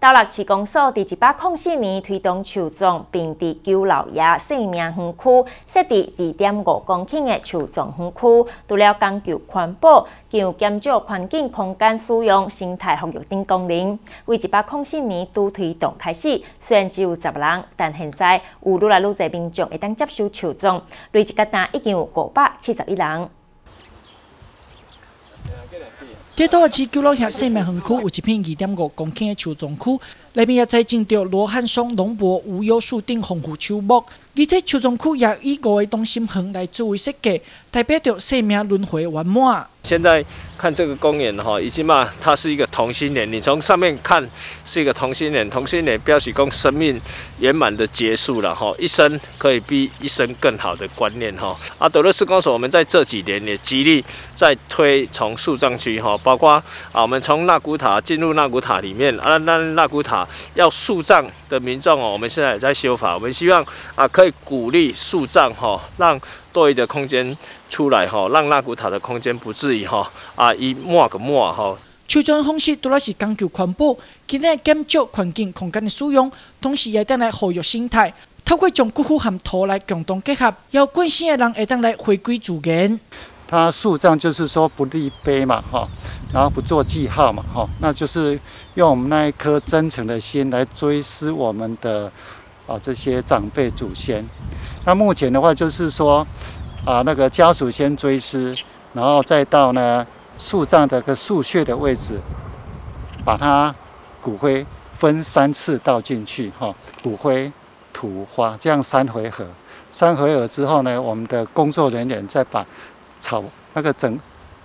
道路市公所伫一百零四年推动树种，并伫九老爷生命园区设置二点五公顷的树种园区，除了讲究环保，更有减少环境空间使用、生态保育等功能。为一百零四年拄推动开始，虽然只有十人，但现在有愈来愈多民众会当接受树种，累计个单已经有五百七十一人。铁道市九老乡生命横区有一片二点五公顷的树种区，里面也栽种着罗汉松、龙柏、无忧树等丰富树木。而且树种区也以五个中心横来作为设计，代表着生命轮回圆满。现在看这个公园哈，已经嘛，它是一个同心圆。你从上面看是一个同心圆，同心圆表示讲生命圆满的结束了哈，一生可以比一生更好的观念哈。啊，德勒斯公所我们在这几年也极力在推从树葬区哈，包括啊，我们从纳古塔进入纳古塔里面啊，那纳古塔要树葬的民众哦，我们现在也在修法，我们希望啊，可以鼓励树葬哈，让。多余的空间出来哈，让纳古塔的空间不至于哈啊一抹个抹哈。树种方式主要是讲究环保，今日减少环境空间的使用，同时也带来活跃生态。透过将骨灰和土来共同结合，要关心的人会当来回归自然。它树葬就是说不立碑嘛哈，然后不做记号嘛哈，那就是用我们那一颗真诚的心来追思我们的啊这些长辈祖先。那目前的话，就是说，啊，那个家属先追思，然后再到呢树葬的个树穴的位置，把它骨灰分三次倒进去，哈，骨灰、土、花，这样三回合。三回合之后呢，我们的工作人员再把草那个整。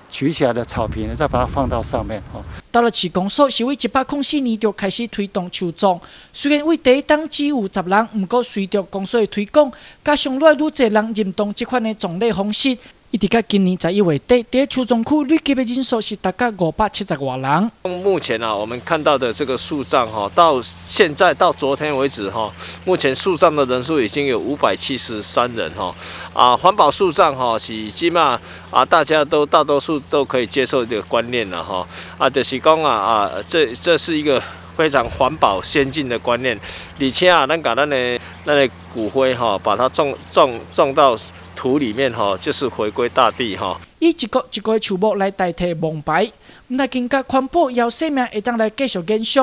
取起来的草坪，再把它放到上面。哦，到了市公所，是为一百空四年就开始推动树种。虽然为第一档只有十人，不过随着公所的推广，加上越来越多人认同这款的种类方式。一直到今年十一月底，第一初中区累计的人数是大概五百七十多人。目前啊，我们看到的这个树葬哈，到现在到昨天为止哈，目前树葬的人数已经有五百七十三人哈。啊，环保树葬哈是起码啊，大家都大多数都可以接受这个观念了哈。啊，就是讲啊啊，这这是一个非常环保先进的观念，而且啊，咱把咱的咱的骨灰哈，把它种种种到。土里面哈，就是回归大地哈。以一个一个树木来代替蒙牌，那更加环保，要生命会当来继续延续。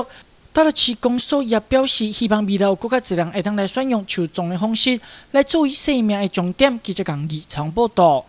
到了市公所也表示，希望未来国家质量会当来选用树种的方式来作为生命的重点，记者讲义长报道。